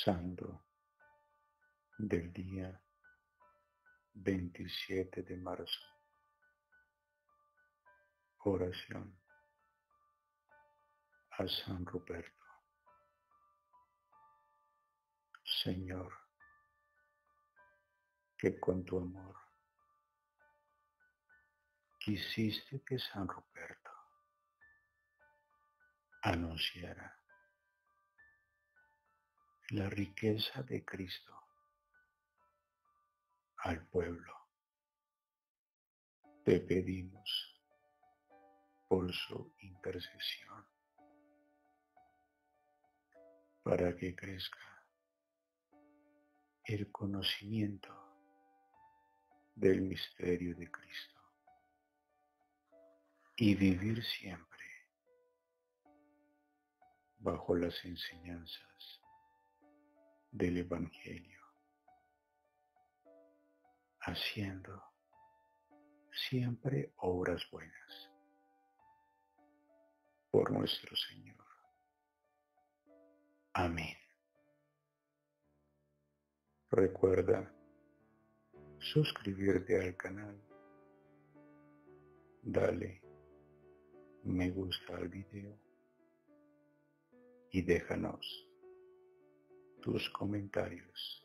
Santo del día 27 de marzo. Oración a San Ruperto. Señor, que con tu amor quisiste que San Ruperto anunciara la riqueza de Cristo al pueblo. Te pedimos por su intercesión para que crezca el conocimiento del misterio de Cristo y vivir siempre bajo las enseñanzas del Evangelio, haciendo siempre obras buenas por nuestro Señor. Amén. Recuerda suscribirte al canal. Dale me gusta al video y déjanos tus comentarios.